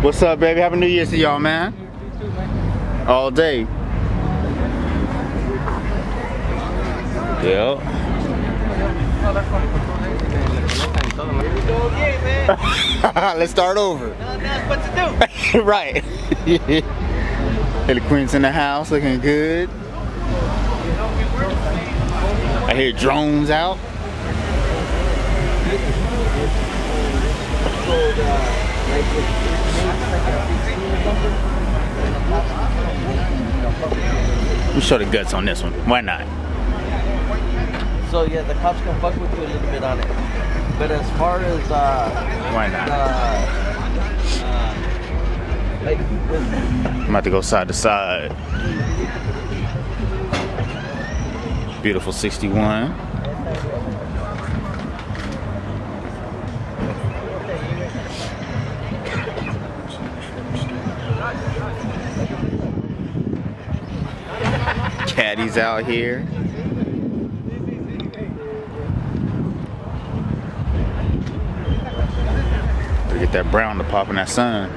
What's up, baby? Happy New Year's to y'all, man. All day. Yep. Let's start over. what to do. right. Harley Quinn's in the house, looking good. I hear drones out. We show the guts on this one. Why not? So yeah, the cops can fuck with you a little bit on it. But as far as uh, Why not? uh, uh like I'm about to go side to side. Beautiful 61. Caddies out here. Gotta get that brown to pop in that sun.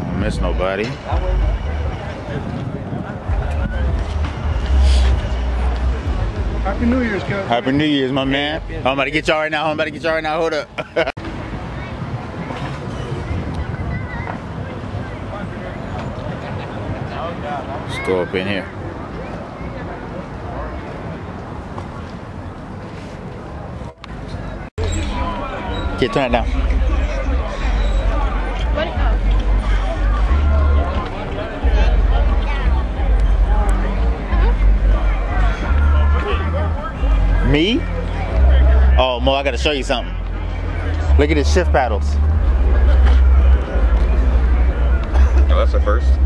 Don't miss nobody. Happy New Year's, Kev. Happy New Year's, my man. I'm about to get y'all right now. I'm about to get y'all right now. Hold up. Let's go up in here. Kid, turn it down. Me? Oh, Mo, I gotta show you something. Look at the shift paddles. Oh, that's the first.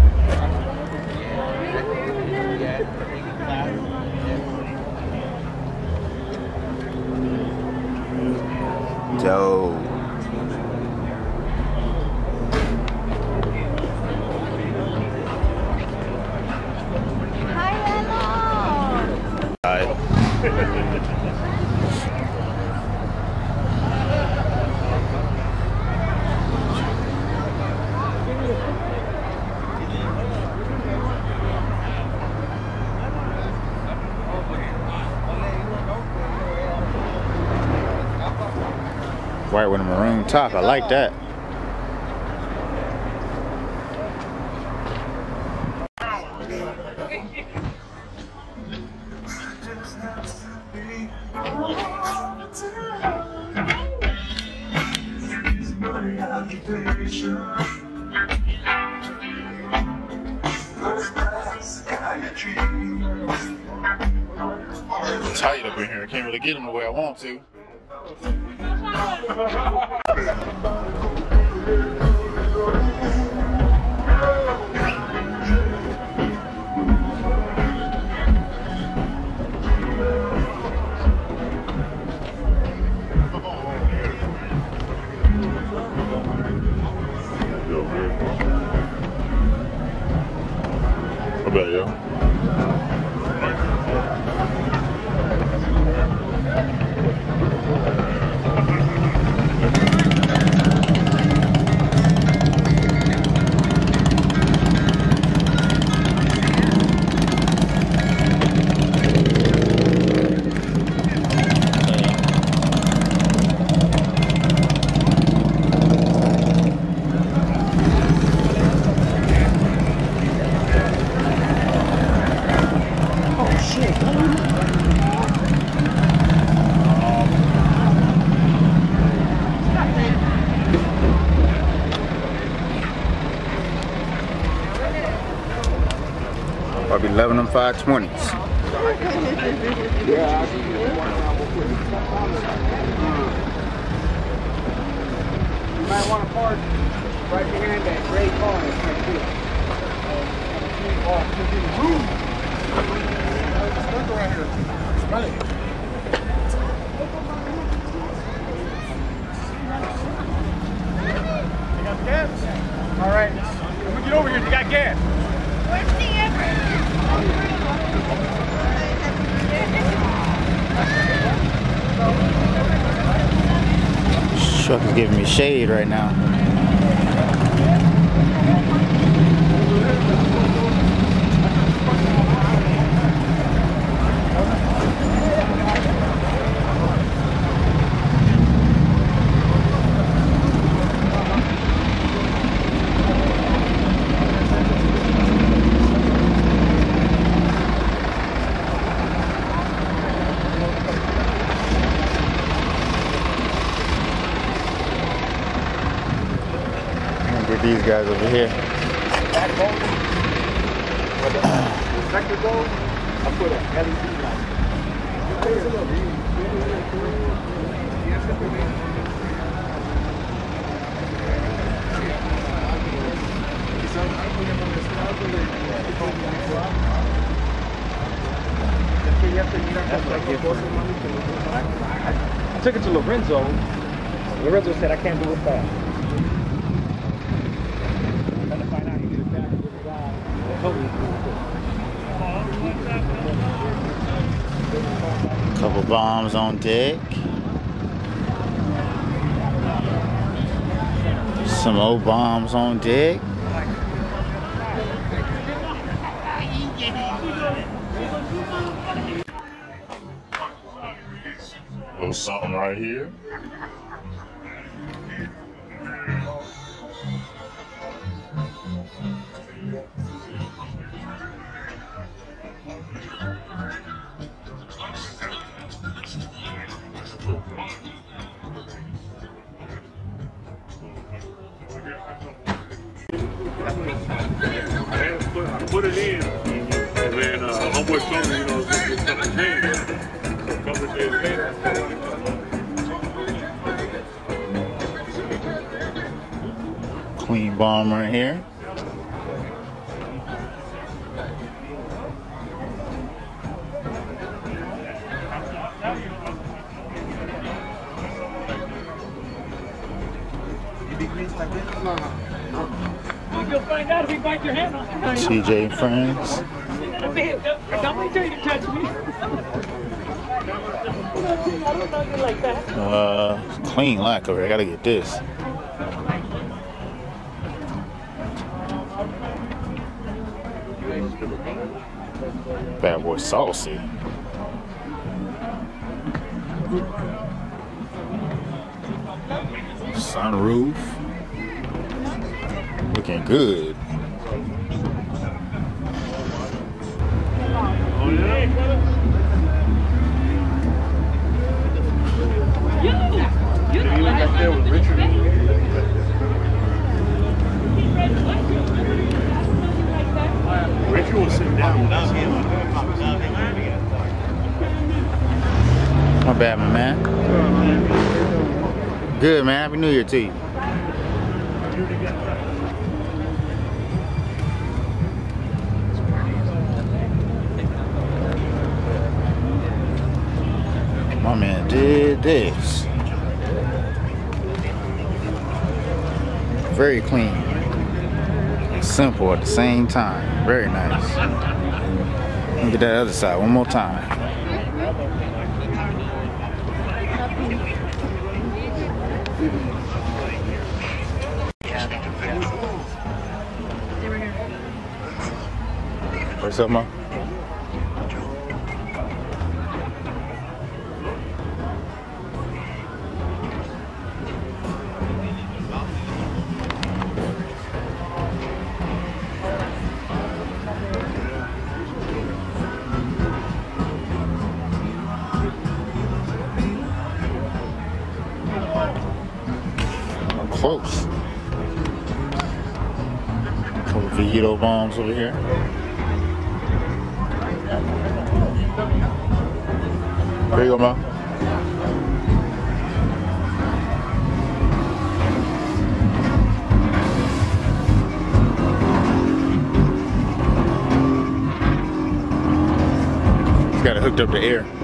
Dope. Top. I like that. tight up in here. I can't really get them the way I want to. I bet, yeah. 11 them 520s. You might want to park right behind that gray car that's right there. Just in the room. Look around here. Smell it. You got gas? All right. Let me get over here. You got gas? Where's the Everett? Truck is giving me shade right now. I'm gonna get these guys over here. That gold, where the reflector goes, I put an LED light. That's what I get for it. I took it to Lorenzo. Lorenzo said I can't do it fast. Trying to find out he did it back with the guy. I told him he did it. Couple bombs on deck. Some old bombs on deck. little something right here. Put, it in, and then uh, homeboy told me, you know. So a couple of days later, bomb right here. TJ and friends. Don't till you touch me. Uh, clean lacquer. I gotta get this. Bad boy saucy. Sunroof. Looking good. My bad, my man. Good, man. Happy New Year to you. Did this. Very clean. Simple at the same time. Very nice. Look at that other side one more time. What's up, ma? Couple Vegito bombs over here. There you go, ma. He's got it hooked up to air.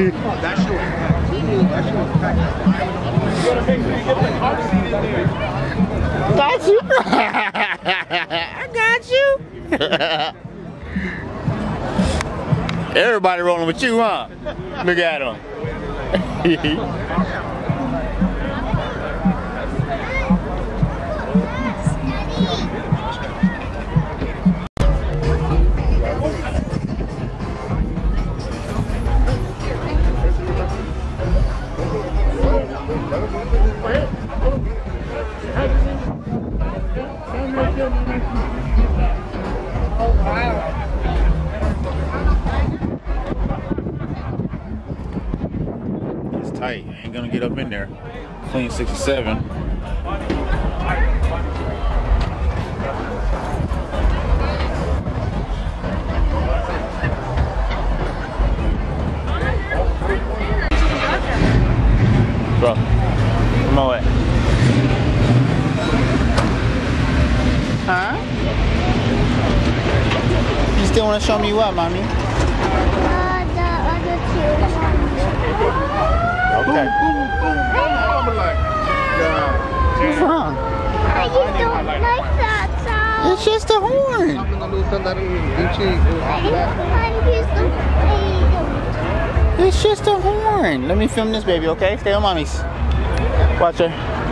In there. Got you. I got you. Everybody rolling with you, huh? Look at him. Clean 67. Bro, come on way. Huh? You still wanna show me what, mommy? Uh, the other two. Okay. What's wrong? I just don't like that sound. It's just a horn. I just don't like It's just a horn. Let me film this baby, okay? Stay on mommy's. Watch her.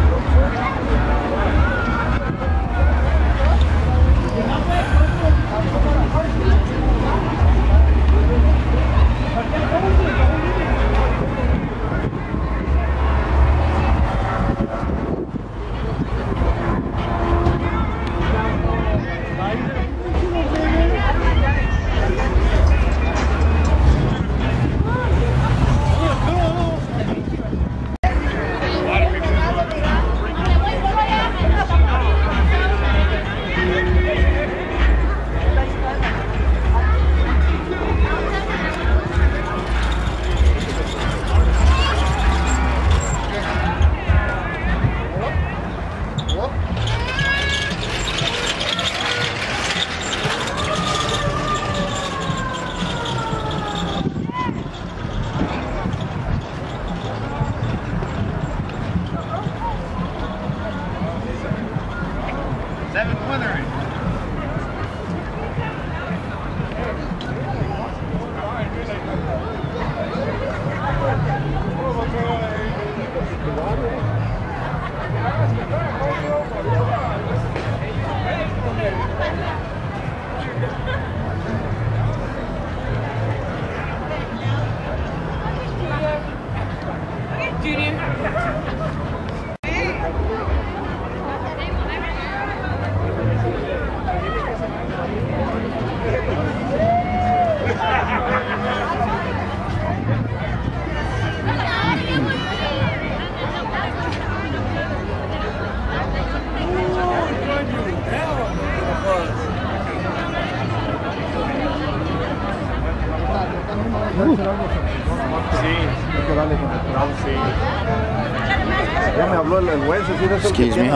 Ya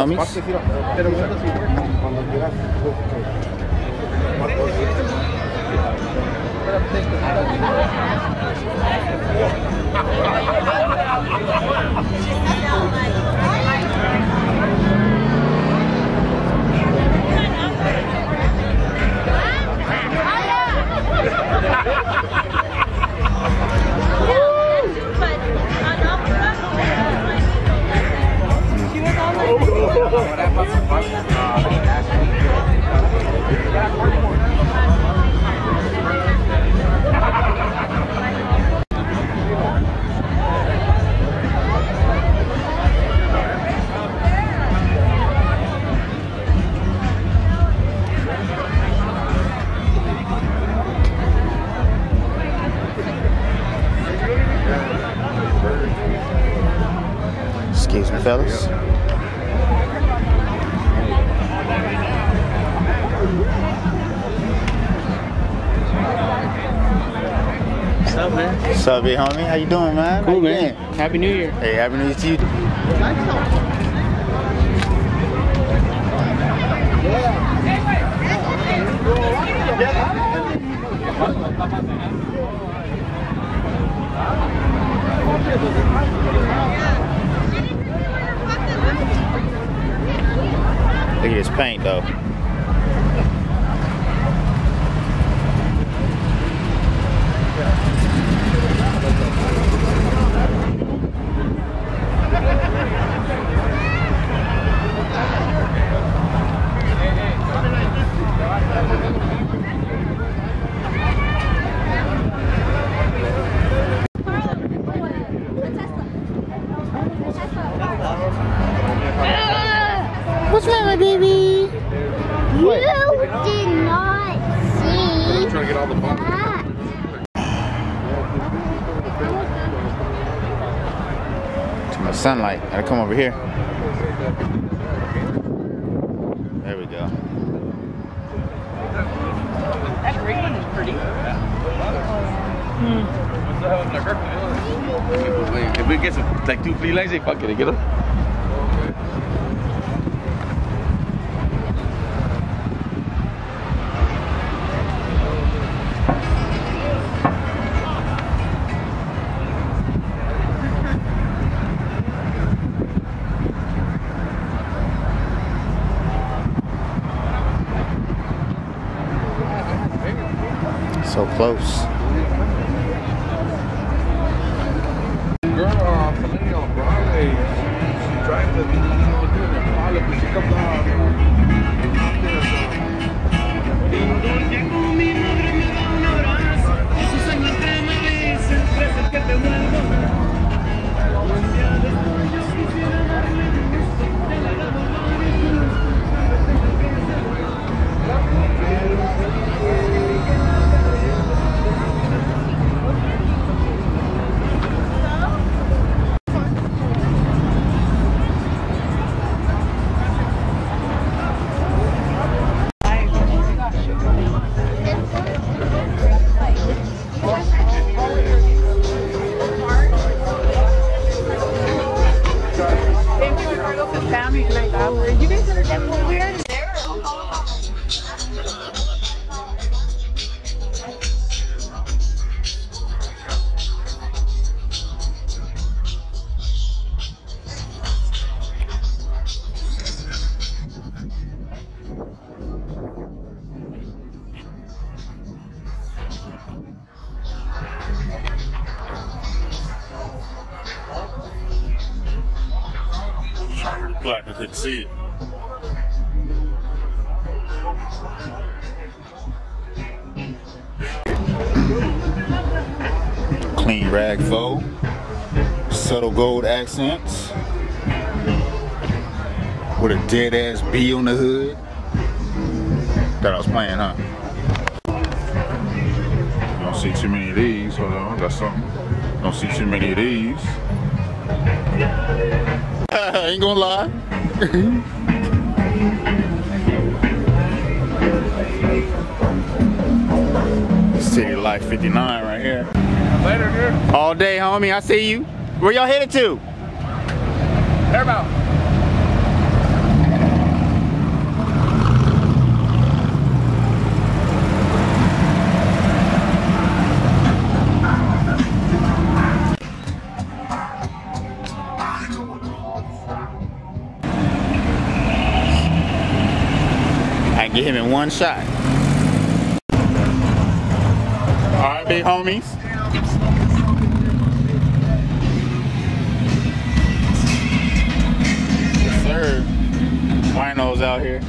James. What's up, big homie? How you doing, man? Cool, man. been? Happy New Year. Hey, happy New Year to you. Look at this paint, though. What's wrong, my baby? You did not see Trying to get all the bumpers. that. Too much sunlight. Gotta come over here. There we go. That green one is pretty. Hmm. If we get some, like two flea lines, they fuck it, get them. So close. See it. Clean rag faux. Subtle gold accents. With a dead ass B on the hood. Thought I was playing, huh? Don't see too many of these. Hold on, I got something. Don't see too many of these. I ain't gonna lie. City Life 59 right here. Later, dude. All day, homie. I see you. Where y'all headed to? Paramount. Get him in one shot. All right, big homies. Yes, sir. Winos out here.